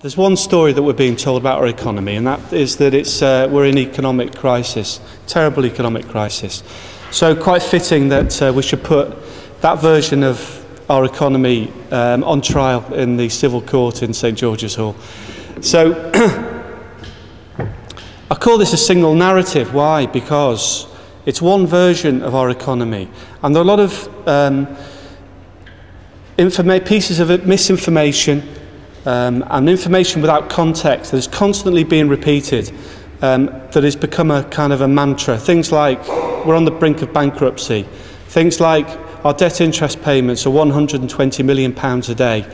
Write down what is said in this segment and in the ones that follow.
There's one story that we're being told about our economy, and that is that it's, uh, we're in economic crisis, terrible economic crisis. So quite fitting that uh, we should put that version of our economy um, on trial in the civil court in St George's Hall. So I call this a single narrative. Why? Because it's one version of our economy, and there are a lot of um, pieces of misinformation um, and information without context that is constantly being repeated um, that has become a kind of a mantra. Things like we're on the brink of bankruptcy, things like our debt interest payments are 120 million pounds a day,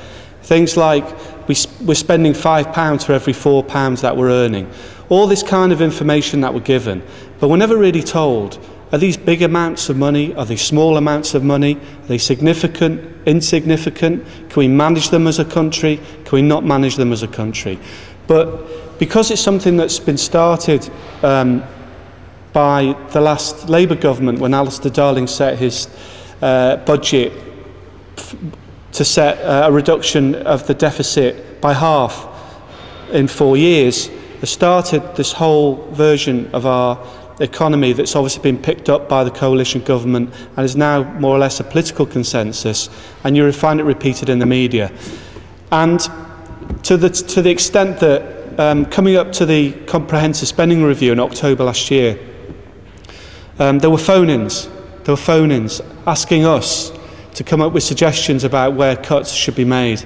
things like we, we're spending £5 for every £4 that we're earning. All this kind of information that we're given, but we're never really told Are these big amounts of money? Are they small amounts of money? Are they significant, insignificant? Can we manage them as a country? Can we not manage them as a country? But because it's something that's been started um, by the last Labour government when Alistair Darling set his uh, budget to set uh, a reduction of the deficit by half in four years, has started this whole version of our economy that's obviously been picked up by the coalition government and is now more or less a political consensus, and you find it repeated in the media. And to the, to the extent that um, coming up to the comprehensive spending review in October last year, um, there were phone-ins, there were phone-ins asking us to come up with suggestions about where cuts should be made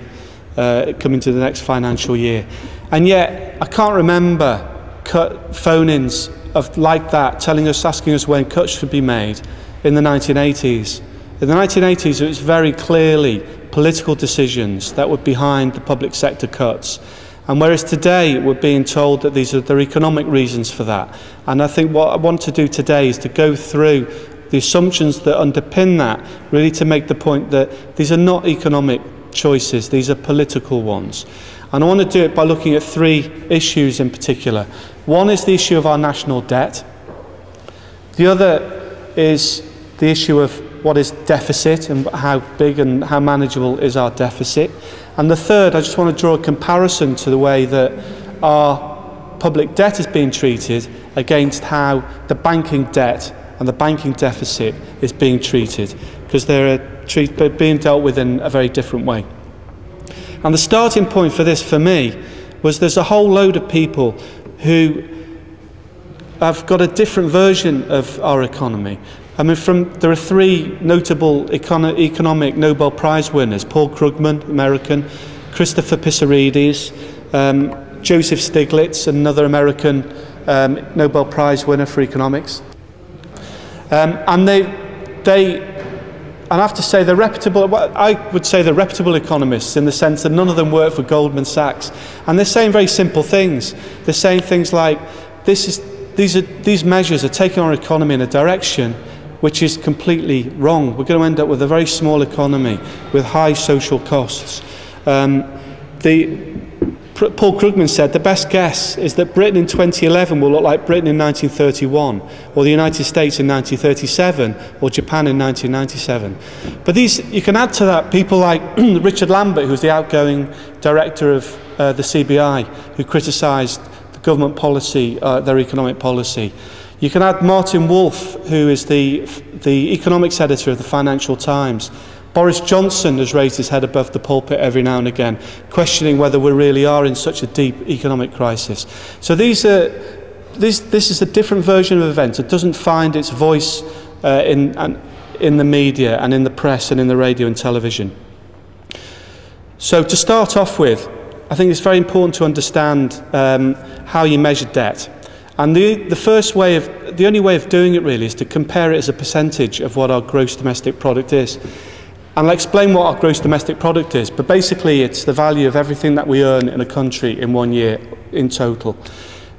uh, coming to the next financial year. And yet, I can't remember cut phone-ins of like that, telling us, asking us when cuts should be made in the 1980s. In the 1980s, it was very clearly political decisions that were behind the public sector cuts. And whereas today we're being told that these are the economic reasons for that. And I think what I want to do today is to go through the assumptions that underpin that, really to make the point that these are not economic choices, these are political ones. And I want to do it by looking at three issues in particular. One is the issue of our national debt. The other is the issue of what is deficit and how big and how manageable is our deficit. And the third, I just want to draw a comparison to the way that our public debt is being treated against how the banking debt and the banking deficit is being treated, because they're treat, being dealt with in a very different way. And the starting point for this for me was there's a whole load of people who have got a different version of our economy. I mean, from, there are three notable econo economic Nobel Prize winners, Paul Krugman, American, Christopher Pissarides, um, Joseph Stiglitz, another American um, Nobel Prize winner for economics. Um, and they, they I have to say they're reputable, I would say they're reputable economists in the sense that none of them work for Goldman Sachs. And they're saying very simple things. They're saying things like, this is, these, are, these measures are taking our economy in a direction which is completely wrong. We're going to end up with a very small economy with high social costs. Um, the, Paul Krugman said the best guess is that Britain in 2011 will look like Britain in 1931, or the United States in 1937, or Japan in 1997. But these, you can add to that people like Richard Lambert, who's the outgoing director of uh, the CBI, who criticised the government policy, uh, their economic policy. You can add Martin Wolf, who is the, the economics editor of the Financial Times, Boris Johnson has raised his head above the pulpit every now and again, questioning whether we really are in such a deep economic crisis. So these are, this, this is a different version of events. It doesn't find its voice uh, in, in the media and in the press and in the radio and television. So to start off with, I think it's very important to understand um, how you measure debt. And the, the first way of, the only way of doing it really is to compare it as a percentage of what our gross domestic product is. And I'll explain what our gross domestic product is, but basically it's the value of everything that we earn in a country in one year in total.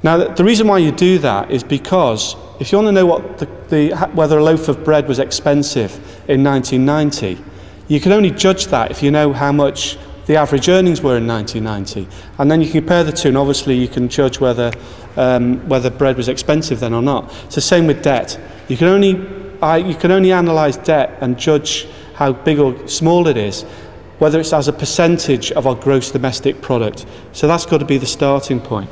Now, the reason why you do that is because if you want to know what the, the, whether a loaf of bread was expensive in 1990, you can only judge that if you know how much the average earnings were in 1990. And then you can compare the two, and obviously you can judge whether, um, whether bread was expensive then or not. It's the same with debt. You can only, you can only analyse debt and judge how big or small it is whether it's as a percentage of our gross domestic product. So that's got to be the starting point.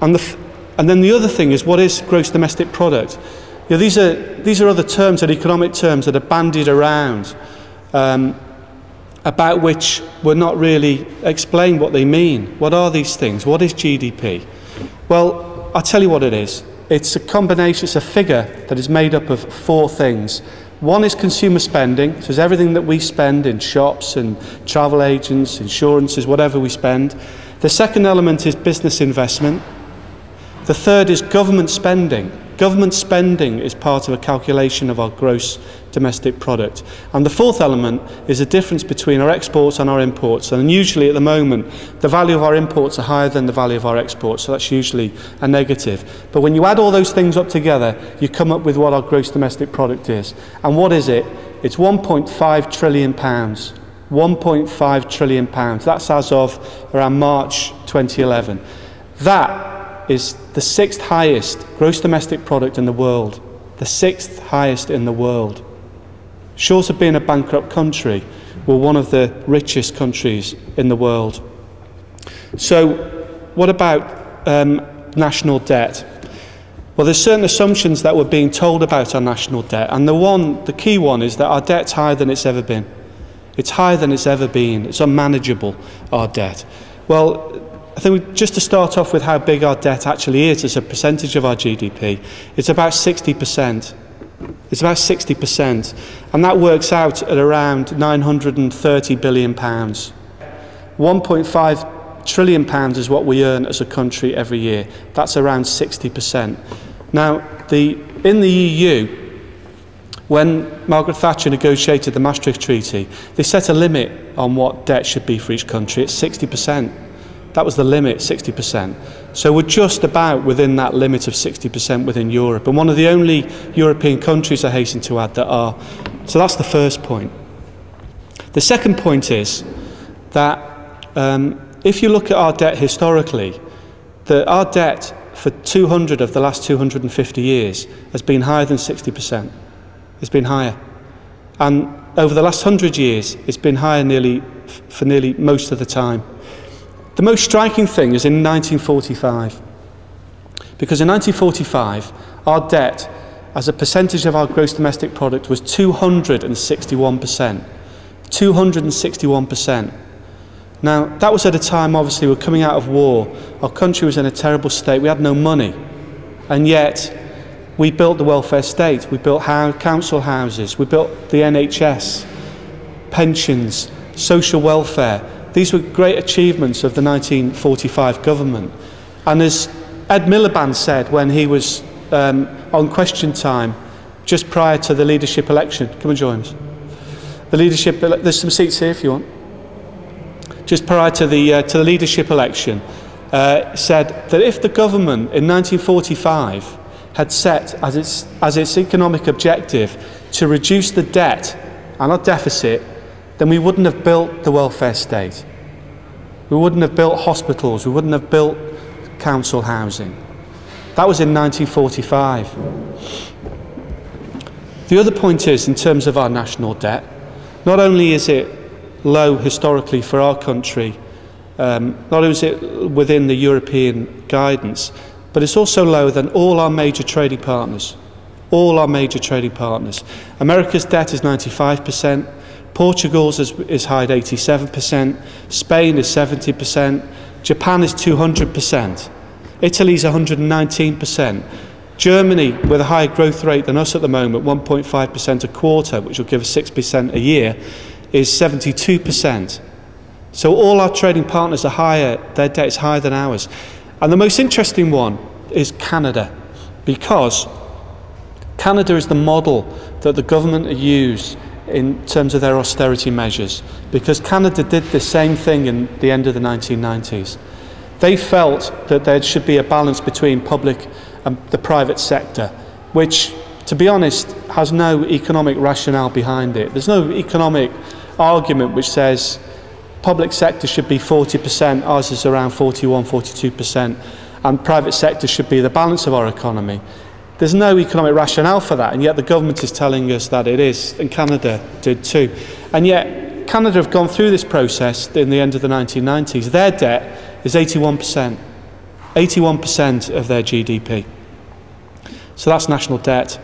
And, the, and then the other thing is what is gross domestic product? You know, these, are, these are other terms, and economic terms that are bandied around um, about which we're not really explained what they mean. What are these things? What is GDP? Well, I'll tell you what it is. It's a combination, it's a figure that is made up of four things. One is consumer spending, so it's everything that we spend in shops and travel agents, insurances, whatever we spend. The second element is business investment. The third is government spending. Government spending is part of a calculation of our gross domestic product. And the fourth element is the difference between our exports and our imports. And usually at the moment, the value of our imports are higher than the value of our exports, so that's usually a negative. But when you add all those things up together, you come up with what our gross domestic product is. And what is it? It's 1.5 trillion pounds. 1.5 trillion pounds. That's as of around March 2011. That is the sixth highest gross domestic product in the world. The sixth highest in the world. Short of being a bankrupt country, we're one of the richest countries in the world. So, what about um, national debt? Well, there's certain assumptions that we're being told about our national debt, and the one, the key one, is that our debt's higher than it's ever been. It's higher than it's ever been. It's unmanageable, our debt. Well, I think we, just to start off with how big our debt actually is as a percentage of our GDP, it's about 60%. It's about 60%, and that works out at around 930 billion pounds. 1.5 trillion pounds is what we earn as a country every year. That's around 60%. Now, the, in the EU, when Margaret Thatcher negotiated the Maastricht Treaty, they set a limit on what debt should be for each country. It's 60%. That was the limit, 60%. So we're just about within that limit of 60% within Europe, and one of the only European countries, I hasten to add, that are. So that's the first point. The second point is that um, if you look at our debt historically, that our debt for 200 of the last 250 years has been higher than 60%. It's been higher. And over the last 100 years, it's been higher nearly for nearly most of the time. The most striking thing is in 1945. Because in 1945, our debt as a percentage of our gross domestic product was 261%. 261%. Now, that was at a time, obviously, we we're coming out of war. Our country was in a terrible state. We had no money. And yet, we built the welfare state. We built council houses. We built the NHS, pensions, social welfare. These were great achievements of the 1945 government. And as Ed Miliband said when he was um, on question time just prior to the leadership election, come and join us. The leadership, there's some seats here if you want. Just prior to the, uh, to the leadership election, uh, said that if the government in 1945 had set as its, as its economic objective to reduce the debt and our deficit then we wouldn't have built the welfare state. We wouldn't have built hospitals. We wouldn't have built council housing. That was in 1945. The other point is, in terms of our national debt, not only is it low historically for our country, um, not only is it within the European guidance, but it's also lower than all our major trading partners. All our major trading partners. America's debt is 95%, Portugal's is, is high at 87%, Spain is 70%, Japan is 200%, Italy's 119%, Germany, with a higher growth rate than us at the moment, 1.5% a quarter, which will give us 6% a year, is 72%. So all our trading partners are higher, their debt is higher than ours. And the most interesting one is Canada, because Canada is the model that the government used in terms of their austerity measures because Canada did the same thing in the end of the 1990s. They felt that there should be a balance between public and the private sector, which, to be honest, has no economic rationale behind it. There's no economic argument which says public sector should be 40%, ours is around 41, 42%, and private sector should be the balance of our economy. There's no economic rationale for that, and yet the government is telling us that it is, and Canada did too. And yet, Canada have gone through this process in the end of the 1990s. Their debt is 81%. 81% of their GDP. So that's national debt.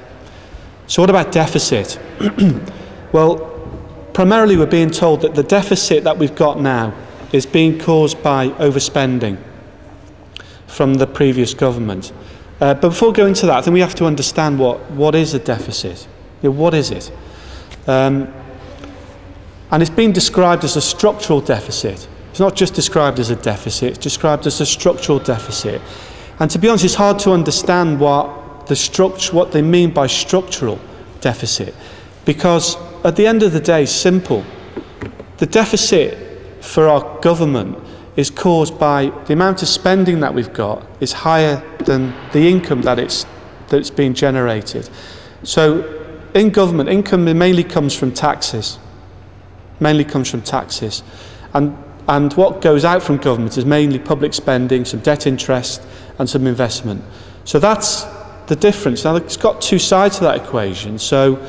So what about deficit? well, primarily we're being told that the deficit that we've got now is being caused by overspending from the previous government. Uh, but before going to that, I think we have to understand what, what is a deficit. You know, what is it? Um, and it's been described as a structural deficit. It's not just described as a deficit, it's described as a structural deficit. And to be honest, it's hard to understand what, the structure, what they mean by structural deficit. Because at the end of the day, simple. The deficit for our government is caused by the amount of spending that we've got is higher than the income that it's, that's being generated. So in government, income mainly comes from taxes. Mainly comes from taxes. And, and what goes out from government is mainly public spending, some debt interest and some investment. So that's the difference. Now, it's got two sides to that equation. So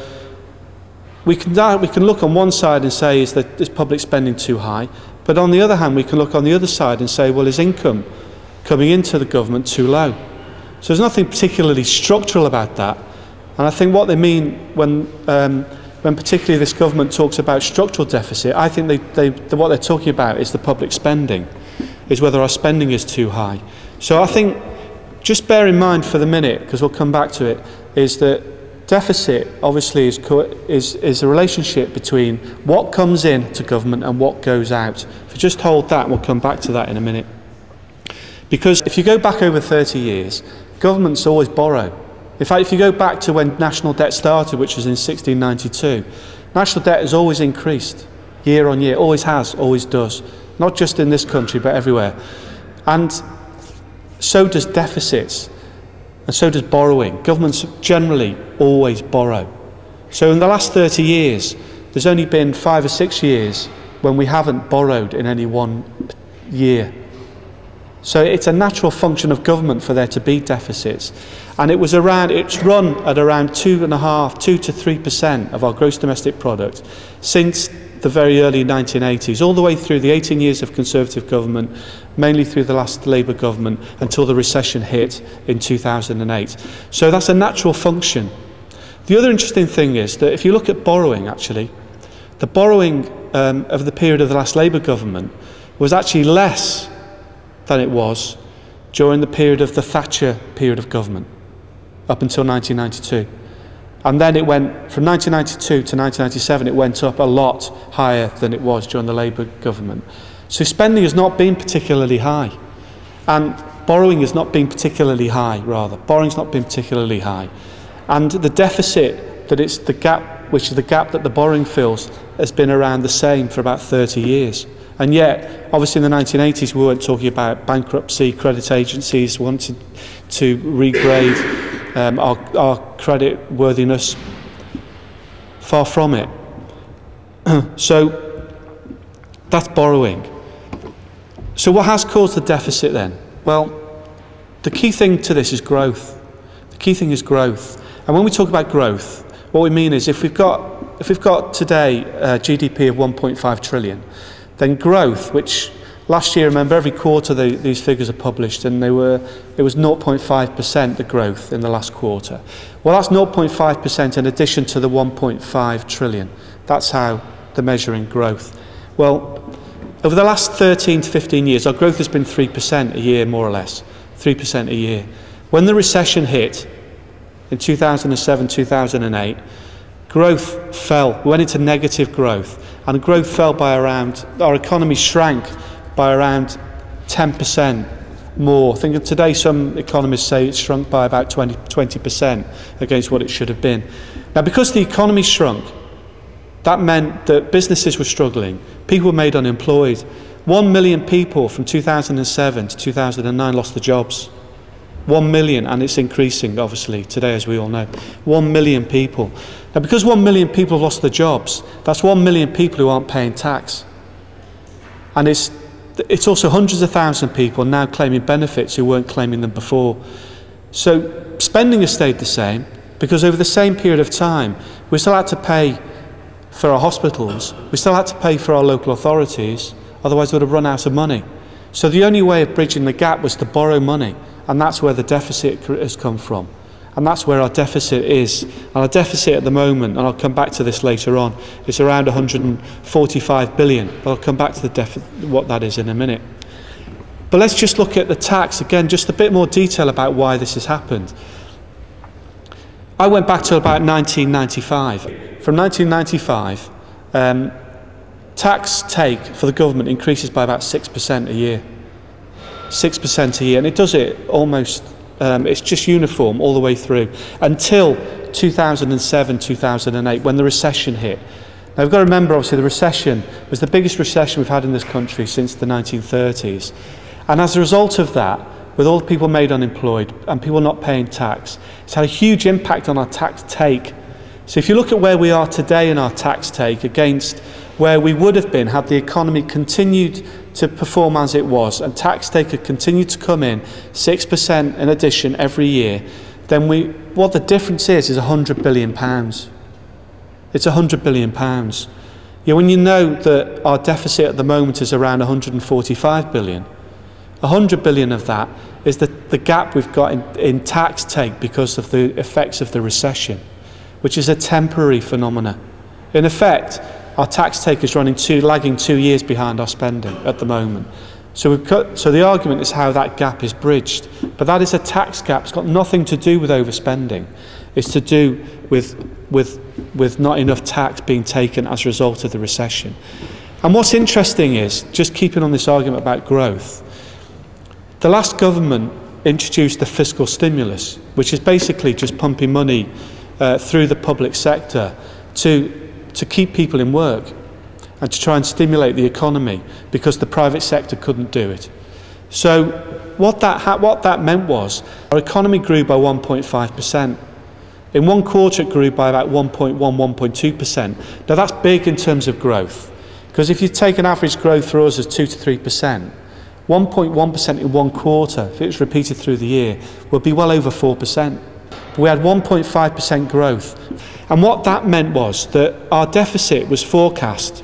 we can, we can look on one side and say, is, that, is public spending too high? But on the other hand, we can look on the other side and say, well, is income coming into the government too low? So there's nothing particularly structural about that. And I think what they mean when, um, when particularly this government talks about structural deficit, I think they, they, the, what they're talking about is the public spending, is whether our spending is too high. So I think just bear in mind for the minute, because we'll come back to it, is that deficit obviously is, is, is a relationship between what comes in to government and what goes out. If you just hold that, we'll come back to that in a minute. Because if you go back over 30 years, governments always borrow. In fact, if you go back to when national debt started, which was in 1692, national debt has always increased year on year, always has, always does. Not just in this country, but everywhere. And so does deficits, and so does borrowing. Governments generally always borrow. So in the last 30 years, there's only been five or six years when we haven't borrowed in any one year. So it's a natural function of government for there to be deficits. And it was around, it's run at around two and a half, two to three percent of our gross domestic product since the very early 1980s, all the way through the 18 years of Conservative government, mainly through the last Labour government, until the recession hit in 2008. So that's a natural function. The other interesting thing is that if you look at borrowing, actually, the borrowing um, of the period of the last Labour government was actually less than it was during the period of the Thatcher period of government, up until 1992. And then it went from 1992 to 1997, it went up a lot higher than it was during the Labour government. So spending has not been particularly high. And borrowing has not been particularly high, rather. Borrowing's not been particularly high. And the deficit, that it's the gap, which is the gap that the borrowing fills, has been around the same for about 30 years. And yet, obviously in the 1980s, we weren't talking about bankruptcy, credit agencies wanted to regrade um, our, our credit worthiness. Far from it. so that's borrowing. So what has caused the deficit then? Well, the key thing to this is growth. The key thing is growth. And when we talk about growth, what we mean is if we've got if we've got today uh, a GDP of 1.5 trillion, then growth, which Last year, remember, every quarter the, these figures are published, and they were, it was 0.5% the growth in the last quarter. Well, that's 0.5% in addition to the 1.5 trillion. That's how they're measuring growth. Well, over the last 13 to 15 years, our growth has been 3% a year, more or less. 3% a year. When the recession hit in 2007, 2008, growth fell. We went into negative growth, and growth fell by around, our economy shrank by around 10% more. I think today some economists say it's shrunk by about 20, 20% against what it should have been. Now, because the economy shrunk, that meant that businesses were struggling, people were made unemployed. One million people from 2007 to 2009 lost their jobs. One million, and it's increasing, obviously, today, as we all know. One million people. Now, because one million people have lost their jobs, that's one million people who aren't paying tax. And it's it's also hundreds of thousands of people now claiming benefits who weren't claiming them before. So spending has stayed the same because over the same period of time, we still had to pay for our hospitals. We still had to pay for our local authorities, otherwise, we would have run out of money. So the only way of bridging the gap was to borrow money, and that's where the deficit has come from. And that's where our deficit is. And our deficit at the moment, and I'll come back to this later on, is around 145 billion. But I'll come back to what that is in a minute. But let's just look at the tax again, just a bit more detail about why this has happened. I went back to about 1995. From 1995, um, tax take for the government increases by about 6% a year. 6% a year, and it does it almost, um, it's just uniform all the way through until 2007, 2008, when the recession hit. Now, we've got to remember, obviously, the recession was the biggest recession we've had in this country since the 1930s. And as a result of that, with all the people made unemployed and people not paying tax, it's had a huge impact on our tax take. So if you look at where we are today in our tax take against where we would have been had the economy continued to perform as it was and tax take had continued to come in 6% in addition every year, then we, what the difference is is 100 billion pounds. It's 100 billion pounds. When you know that our deficit at the moment is around 145 billion, 100 billion of that is the, the gap we've got in, in tax take because of the effects of the recession, which is a temporary phenomenon. In effect, our tax take is running two, lagging two years behind our spending at the moment. So, we've cut, so the argument is how that gap is bridged. But that is a tax gap. It's got nothing to do with overspending. It's to do with, with, with not enough tax being taken as a result of the recession. And what's interesting is, just keeping on this argument about growth, the last government introduced the fiscal stimulus, which is basically just pumping money uh, through the public sector to, to keep people in work and to try and stimulate the economy because the private sector couldn't do it. So what that, what that meant was our economy grew by 1.5%. In one quarter it grew by about 1.1, 1.2%. Now that's big in terms of growth because if you take an average growth for us as 2 to 3%, 1.1% in one quarter, if it was repeated through the year, would be well over 4%. We had 1.5% growth. And what that meant was that our deficit was forecast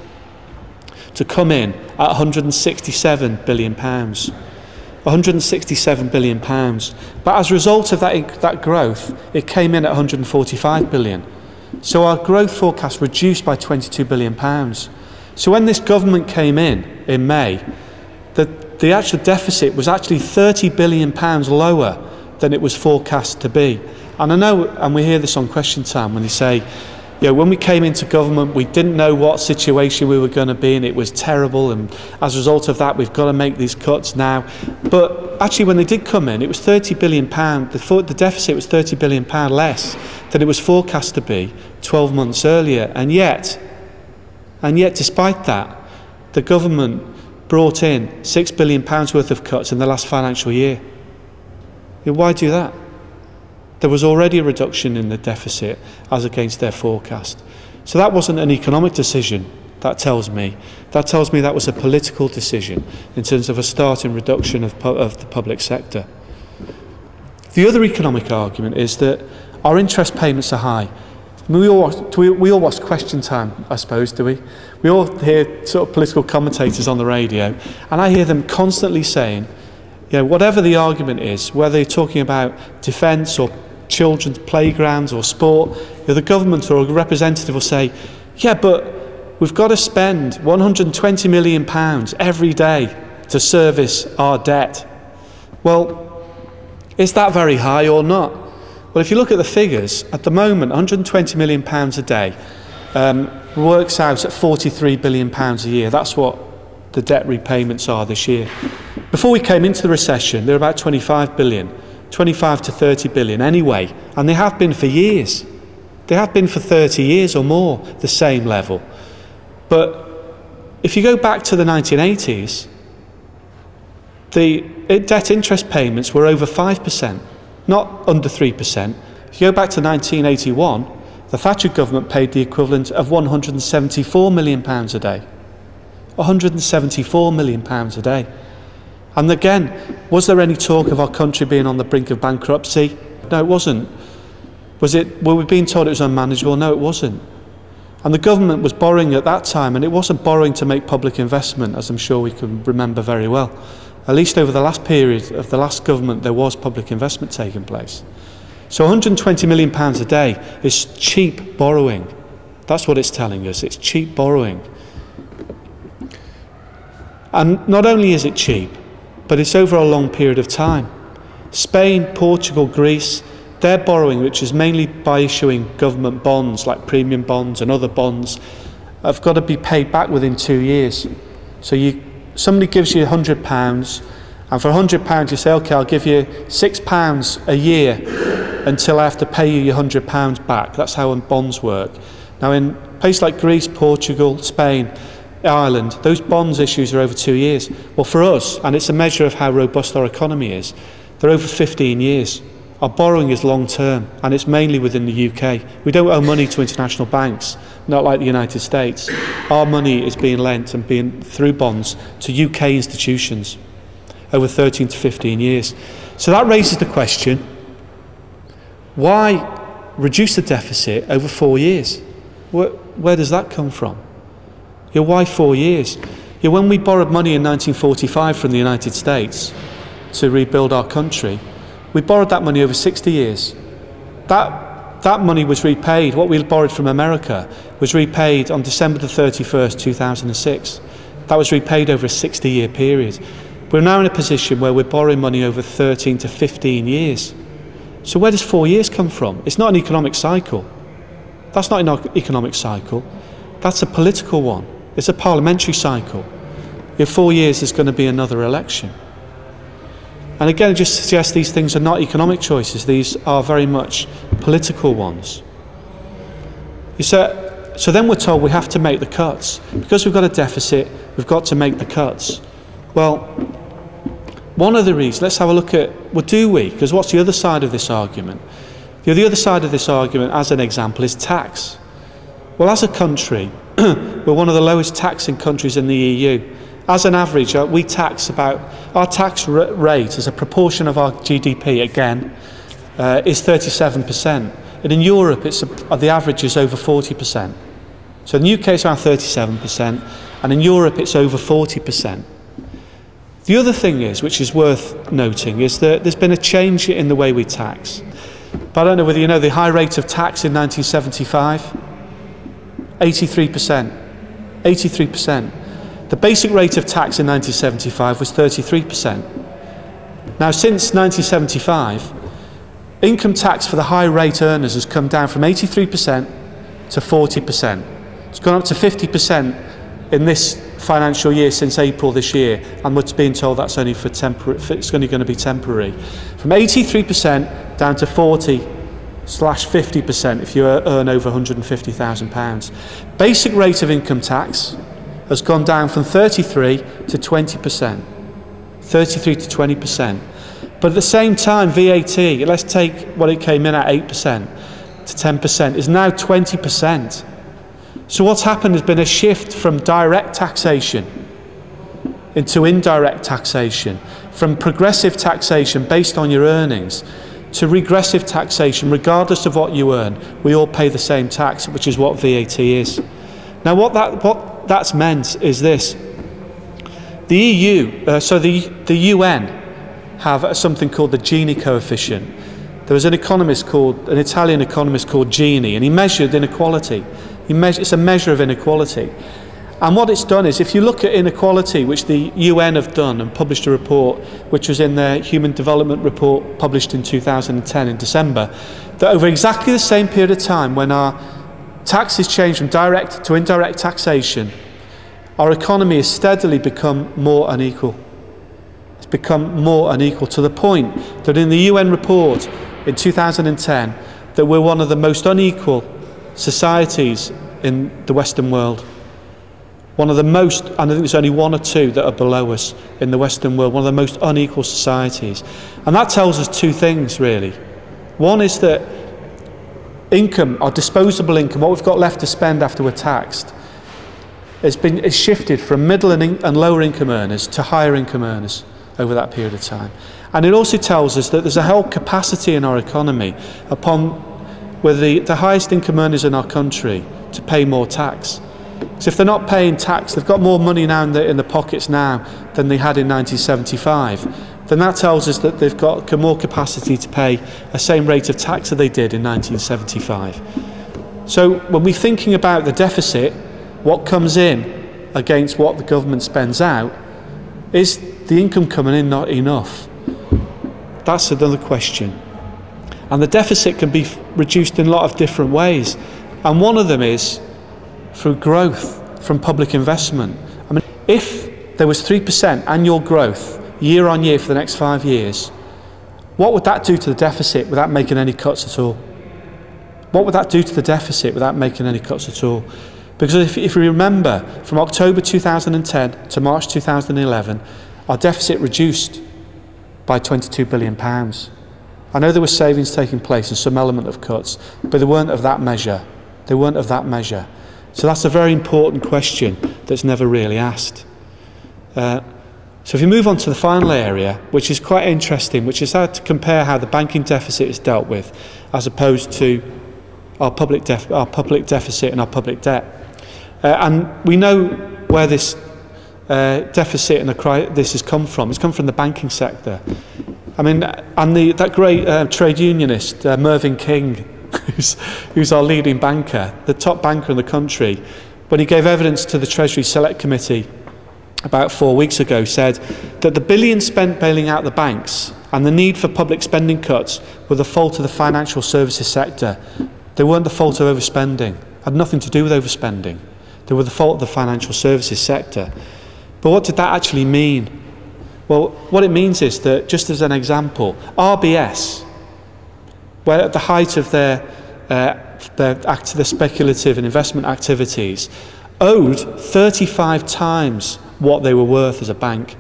to come in at 167 billion pounds. 167 billion pounds. But as a result of that, that growth, it came in at 145 billion. So our growth forecast reduced by 22 billion pounds. So when this government came in in May, the, the actual deficit was actually 30 billion pounds lower than it was forecast to be. And I know, and we hear this on question time when they say, you know, when we came into government, we didn't know what situation we were going to be in. It was terrible, and as a result of that, we've got to make these cuts now. But actually, when they did come in, it was 30 billion pound. The, the deficit was 30 billion pound less than it was forecast to be 12 months earlier. And yet, and yet, despite that, the government brought in £6 billion worth of cuts in the last financial year. Why do that? There was already a reduction in the deficit as against their forecast. So that wasn't an economic decision, that tells me. That tells me that was a political decision in terms of a start starting reduction of, of the public sector. The other economic argument is that our interest payments are high. We all, watch, we, we all watch Question Time, I suppose, do we? We all hear sort of political commentators on the radio, and I hear them constantly saying, you know, whatever the argument is, whether they're talking about defence or children's playgrounds or sport, you know, the government or a representative will say, yeah, but we've got to spend 120 million pounds every day to service our debt. Well, is that very high or not? Well, if you look at the figures, at the moment, 120 million pounds a day um, works out at 43 billion pounds a year. That's what the debt repayments are this year. Before we came into the recession, they were about 25 billion, 25 to 30 billion anyway, and they have been for years. They have been for 30 years or more, the same level. But if you go back to the 1980s, the uh, debt interest payments were over 5% not under 3%. If you go back to 1981, the Thatcher government paid the equivalent of 174 million pounds a day. 174 million pounds a day. And again, was there any talk of our country being on the brink of bankruptcy? No, it wasn't. Was it, were we being told it was unmanageable? No, it wasn't. And the government was borrowing at that time, and it wasn't borrowing to make public investment, as I'm sure we can remember very well. At least over the last period of the last government, there was public investment taking place. So 120 million pounds a day is cheap borrowing. That's what it's telling us. It's cheap borrowing. And not only is it cheap, but it's over a long period of time. Spain, Portugal, Greece, their borrowing, which is mainly by issuing government bonds like premium bonds and other bonds, have got to be paid back within two years. So you, somebody gives you £100, and for £100 you say, OK, I'll give you £6 a year until I have to pay you your £100 back. That's how bonds work. Now, in places like Greece, Portugal, Spain, Ireland, those bonds issues are over two years. Well, for us, and it's a measure of how robust our economy is, they're over 15 years. Our borrowing is long term and it's mainly within the UK. We don't owe money to international banks, not like the United States. Our money is being lent and being through bonds to UK institutions over 13 to 15 years. So that raises the question why reduce the deficit over four years? Where, where does that come from? Yeah, why four years? Yeah, when we borrowed money in 1945 from the United States to rebuild our country, we borrowed that money over 60 years. That, that money was repaid, what we borrowed from America was repaid on December the 31st, 2006. That was repaid over a 60 year period. We're now in a position where we're borrowing money over 13 to 15 years. So where does four years come from? It's not an economic cycle. That's not an economic cycle. That's a political one. It's a parliamentary cycle. In four years, there's going to be another election. And again, it just suggest these things are not economic choices, these are very much political ones. So, so then we're told we have to make the cuts. Because we've got a deficit, we've got to make the cuts. Well, one of the reasons, let's have a look at, well, do we? Because what's the other side of this argument? The other side of this argument, as an example, is tax. Well, as a country, we're one of the lowest taxing countries in the EU. As an average, uh, we tax about, our tax rate as a proportion of our GDP, again, uh, is 37%. And in Europe, it's a, uh, the average is over 40%. So in the UK, it's around 37%, and in Europe, it's over 40%. The other thing is, which is worth noting, is that there's been a change in the way we tax. But I don't know whether you know the high rate of tax in 1975 83%. 83%. The basic rate of tax in 1975 was 33%. Now, since 1975, income tax for the high rate earners has come down from 83% to 40%. It's gone up to 50% in this financial year since April this year, and we're being told that's only for temporary, it's only going to be temporary. From 83% down to 40 slash 50% if you earn over £150,000. Basic rate of income tax has gone down from 33 to 20%. 33 to 20%. But at the same time, VAT, let's take what it came in at 8% to 10%, is now 20%. So what's happened has been a shift from direct taxation into indirect taxation, from progressive taxation based on your earnings to regressive taxation, regardless of what you earn. We all pay the same tax, which is what VAT is. Now, what, that, what that's meant is this. The EU, uh, so the, the UN, have something called the Gini coefficient. There was an economist called, an Italian economist called Gini, and he measured inequality. He measure, it's a measure of inequality. And what it's done is, if you look at inequality, which the UN have done and published a report, which was in their Human Development Report published in 2010 in December, that over exactly the same period of time when our taxes change from direct to indirect taxation, our economy has steadily become more unequal. It's become more unequal to the point that in the UN report in 2010 that we're one of the most unequal societies in the Western world. One of the most, and I think there's only one or two that are below us in the Western world, one of the most unequal societies. And that tells us two things, really. One is that income, our disposable income, what we've got left to spend after we're taxed, has been shifted from middle and, in, and lower income earners to higher income earners over that period of time. And it also tells us that there's a whole capacity in our economy upon where the, the highest income earners in our country to pay more tax. So if they're not paying tax, they've got more money now in the, in the pockets now than they had in 1975, then that tells us that they've got more capacity to pay a same rate of tax that they did in 1975. So when we're thinking about the deficit, what comes in against what the government spends out, is the income coming in not enough? That's another question. And the deficit can be reduced in a lot of different ways. And one of them is through growth from public investment. I mean, if there was 3% annual growth year on year for the next five years, what would that do to the deficit without making any cuts at all? What would that do to the deficit without making any cuts at all? Because if, if remember, from October 2010 to March 2011, our deficit reduced by 22 billion pounds. I know there were savings taking place and some element of cuts, but they weren't of that measure. They weren't of that measure. So that's a very important question that's never really asked. Uh, so if we move on to the final area, which is quite interesting, which is how to compare how the banking deficit is dealt with as opposed to our public, our public deficit and our public debt. Uh, and we know where this uh, deficit and the this has come from. It's come from the banking sector. I mean, and the, that great uh, trade unionist, uh, Mervyn King, who's, who's our leading banker, the top banker in the country, when he gave evidence to the Treasury Select Committee about four weeks ago, said that the billions spent bailing out the banks and the need for public spending cuts were the fault of the financial services sector. They weren't the fault of overspending, had nothing to do with overspending. They were the fault of the financial services sector. But what did that actually mean? Well, what it means is that, just as an example, RBS, where at the height of their, uh, their, act, their speculative and investment activities, owed 35 times what they were worth as a bank.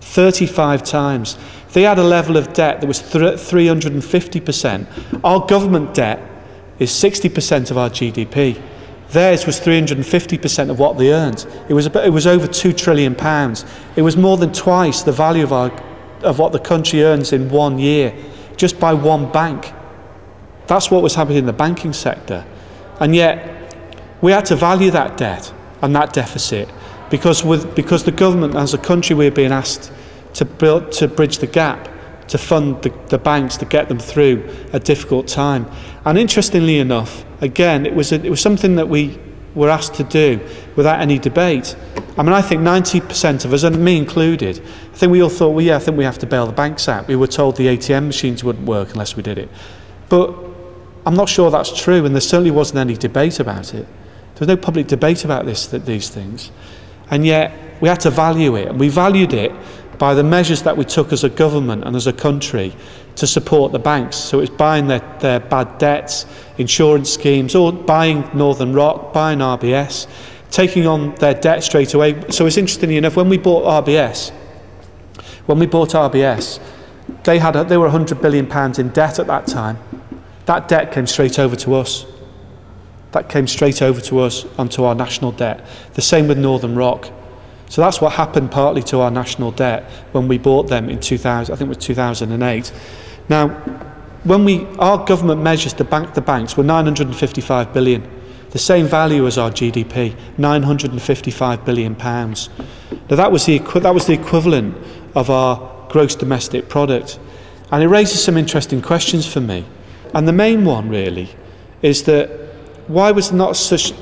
35 times. They had a level of debt that was 350%. Our government debt is 60% of our GDP. Theirs was 350% of what they earned. It was, it was over £2 trillion. It was more than twice the value of, our, of what the country earns in one year, just by one bank. That's what was happening in the banking sector. And yet, we had to value that debt and that deficit because, with, because the government, as a country, we are being asked to, build, to bridge the gap, to fund the, the banks, to get them through a difficult time. And interestingly enough, again, it was, a, it was something that we were asked to do without any debate. I mean, I think 90% of us, and me included, I think we all thought, well, yeah, I think we have to bail the banks out. We were told the ATM machines wouldn't work unless we did it. But I'm not sure that's true, and there certainly wasn't any debate about it. There was no public debate about this, that these things. And yet, we had to value it, and we valued it by the measures that we took as a government and as a country to support the banks. So it's buying their, their bad debts, insurance schemes, or buying Northern Rock, buying RBS, taking on their debt straight away. So it's interestingly enough, when we bought RBS, when we bought RBS, they, had a, they were 100 billion pounds in debt at that time. That debt came straight over to us. That came straight over to us onto our national debt. The same with Northern Rock. So that's what happened partly to our national debt when we bought them in 2000, I think it was 2008. Now, when we, our government measures to bank the banks were 955 billion, the same value as our GDP, 955 billion pounds. Now that was the, that was the equivalent of our gross domestic product. And it raises some interesting questions for me. And the main one, really, is that why was not such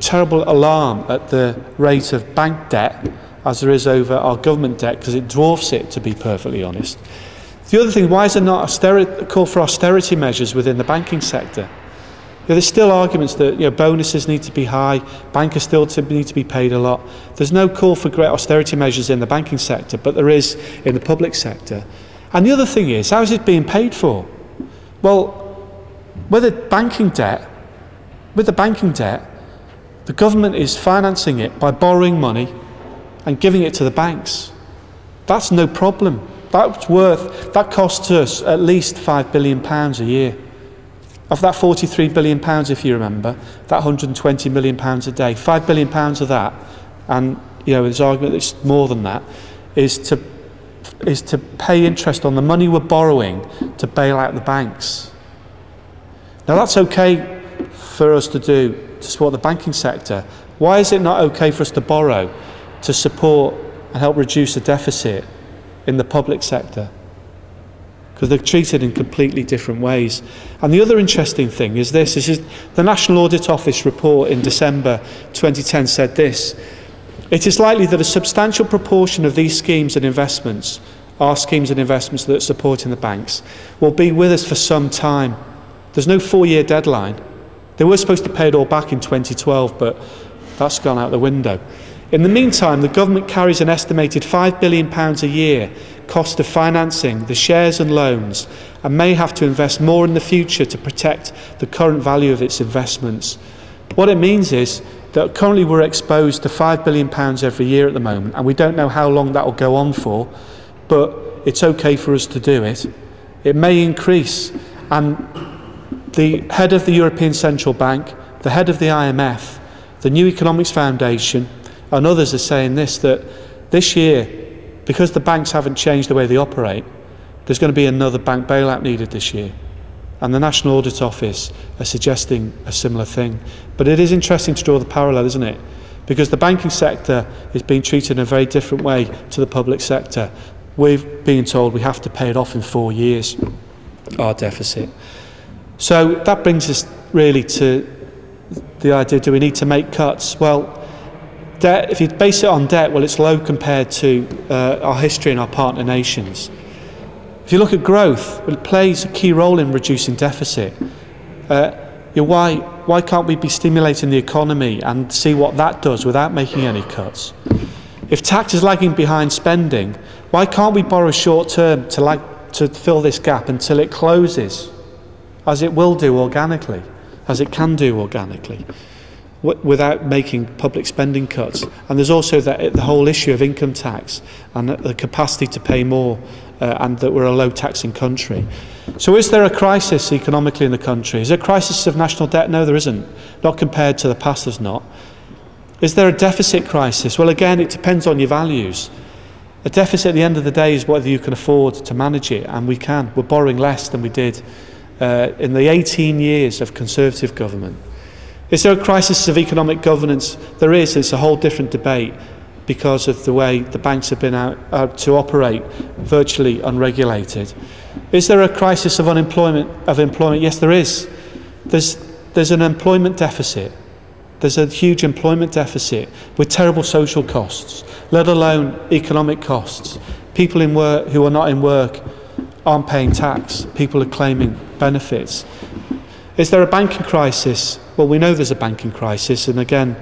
terrible alarm at the rate of bank debt as there is over our government debt, because it dwarfs it, to be perfectly honest. The other thing, why is there not a call for austerity measures within the banking sector? You know, there's still arguments that you know, bonuses need to be high, bankers still to, need to be paid a lot. There's no call for great austerity measures in the banking sector, but there is in the public sector. And the other thing is, how is it being paid for? Well, with the banking debt, with the banking debt, the government is financing it by borrowing money and giving it to the banks. That's no problem. That's worth, that costs us at least £5 billion a year. Of that £43 billion, if you remember, that £120 million a day, £5 billion of that, and you know, there's argument that it's more than that, is to is to pay interest on the money we're borrowing to bail out the banks. Now that's okay for us to do to support the banking sector, why is it not okay for us to borrow to support and help reduce the deficit in the public sector? Because they're treated in completely different ways. And the other interesting thing is this, this is the National Audit Office report in December 2010 said this, it is likely that a substantial proportion of these schemes and investments are schemes and investments that are supporting the banks will be with us for some time. There's no four-year deadline. They were supposed to pay it all back in 2012, but that's gone out the window. In the meantime, the government carries an estimated £5 billion a year cost of financing the shares and loans and may have to invest more in the future to protect the current value of its investments. What it means is that currently we're exposed to £5 billion every year at the moment, and we don't know how long that will go on for, but it's okay for us to do it. It may increase, and the head of the European Central Bank, the head of the IMF, the New Economics Foundation, and others are saying this that this year, because the banks haven't changed the way they operate, there's going to be another bank bailout needed this year. And the National Audit Office are suggesting a similar thing. But it is interesting to draw the parallel, isn't it? Because the banking sector is being treated in a very different way to the public sector. We've been told we have to pay it off in four years, our deficit. So that brings us really to the idea, do we need to make cuts? Well, debt, if you base it on debt, well, it's low compared to uh, our history and our partner nations. If you look at growth, it plays a key role in reducing deficit. Uh, you know, why, why can't we be stimulating the economy and see what that does without making any cuts? If tax is lagging behind spending, why can't we borrow short term to, lag, to fill this gap until it closes, as it will do organically, as it can do organically? without making public spending cuts. And there's also that, the whole issue of income tax and the capacity to pay more uh, and that we're a low taxing country. So is there a crisis economically in the country? Is there a crisis of national debt? No, there isn't. Not compared to the past, there's not. Is there a deficit crisis? Well, again, it depends on your values. A deficit at the end of the day is whether you can afford to manage it, and we can. We're borrowing less than we did uh, in the 18 years of Conservative government. Is there a crisis of economic governance? There is. It's a whole different debate because of the way the banks have been out to operate virtually unregulated. Is there a crisis of unemployment of employment? Yes, there is. There's, there's an employment deficit. There's a huge employment deficit with terrible social costs, let alone economic costs. People in work who are not in work aren't paying tax. People are claiming benefits. Is there a banking crisis? Well, we know there's a banking crisis, and again,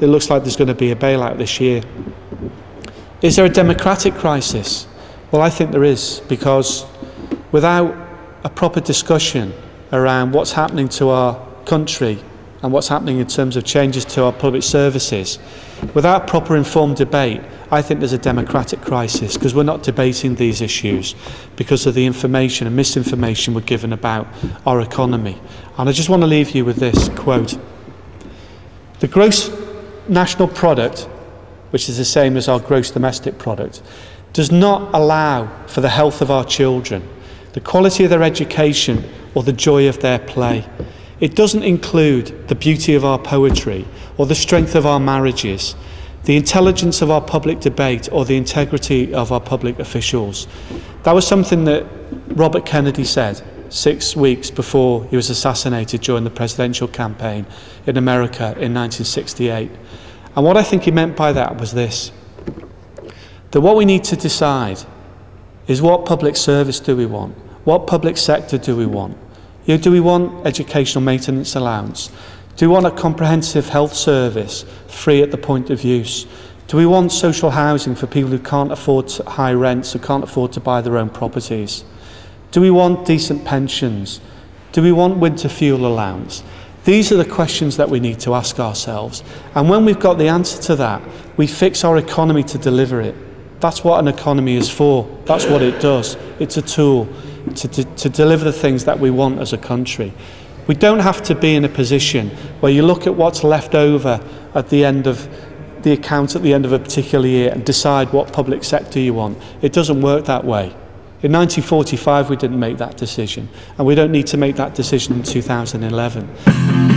it looks like there's going to be a bailout this year. Is there a democratic crisis? Well, I think there is, because without a proper discussion around what's happening to our country and what's happening in terms of changes to our public services, without proper informed debate, I think there's a democratic crisis because we're not debating these issues because of the information and misinformation we're given about our economy. And I just want to leave you with this quote. The gross national product, which is the same as our gross domestic product, does not allow for the health of our children, the quality of their education, or the joy of their play. It doesn't include the beauty of our poetry, or the strength of our marriages, the intelligence of our public debate, or the integrity of our public officials. That was something that Robert Kennedy said six weeks before he was assassinated during the presidential campaign in America in 1968. And what I think he meant by that was this that what we need to decide is what public service do we want? What public sector do we want? You know, do we want educational maintenance allowance? Do we want a comprehensive health service free at the point of use? Do we want social housing for people who can't afford high rents, who can't afford to buy their own properties? Do we want decent pensions? Do we want winter fuel allowance? These are the questions that we need to ask ourselves. And when we've got the answer to that, we fix our economy to deliver it. That's what an economy is for. That's what it does. It's a tool to, to, to deliver the things that we want as a country. We don't have to be in a position where you look at what's left over at the end of the account at the end of a particular year and decide what public sector you want. It doesn't work that way. In 1945, we didn't make that decision, and we don't need to make that decision in 2011.